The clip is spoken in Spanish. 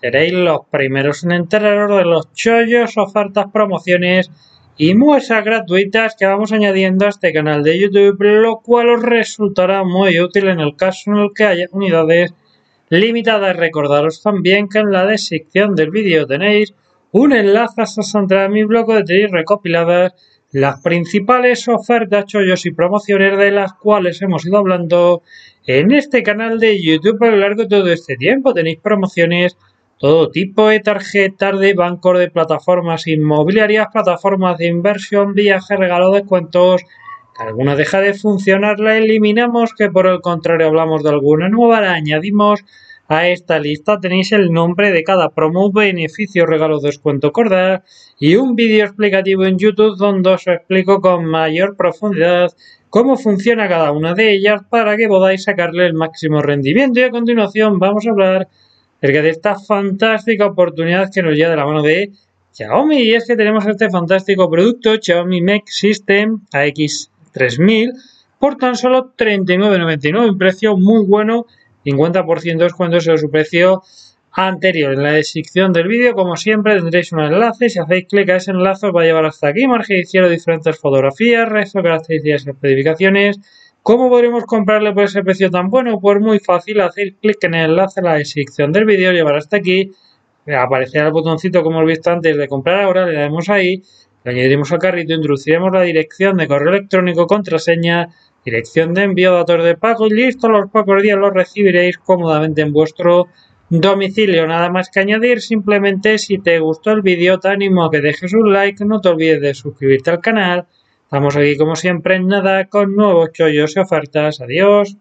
Seréis los primeros en enteraros de los chollos, ofertas, promociones y muestras gratuitas que vamos añadiendo a este canal de YouTube, lo cual os resultará muy útil en el caso en el que haya unidades limitadas. Recordaros también que en la descripción del vídeo tenéis un enlace a mi blog de tenéis recopiladas las principales ofertas, chollos y promociones de las cuales hemos ido hablando en este canal de YouTube a lo largo de todo este tiempo. Tenéis promociones todo tipo de tarjetas de bancos, de plataformas inmobiliarias, plataformas de inversión, viajes, regalo de cuentos. Que alguna deja de funcionar, la eliminamos, que por el contrario hablamos de alguna nueva, la añadimos a esta lista. Tenéis el nombre de cada promo, beneficio, regalo, descuento, corda y un vídeo explicativo en YouTube donde os explico con mayor profundidad cómo funciona cada una de ellas para que podáis sacarle el máximo rendimiento. Y a continuación vamos a hablar acerca de esta fantástica oportunidad que nos llega de la mano de Xiaomi. Y es que tenemos este fantástico producto, Xiaomi Mech System AX3000, por tan solo 39,99, un precio muy bueno, 50% de descuento sobre su precio anterior. En la descripción del vídeo, como siempre, tendréis un enlace. Si hacéis clic a ese enlace, os va a llevar hasta aquí. Margen izquierdo, diferentes fotografías, resto, características y especificaciones ¿Cómo podremos comprarle por ese precio tan bueno? Pues muy fácil, hacer clic en el enlace en la descripción del vídeo, llevar hasta aquí, aparecerá el botoncito como hemos visto antes de comprar ahora, le daremos ahí, le añadiremos al carrito, introduciremos la dirección de correo electrónico, contraseña, dirección de envío, datos de pago y listo, los pocos días los recibiréis cómodamente en vuestro domicilio. Nada más que añadir, simplemente si te gustó el vídeo te animo a que dejes un like, no te olvides de suscribirte al canal Estamos aquí como siempre en nada con nuevos chollos y ofertas. Adiós.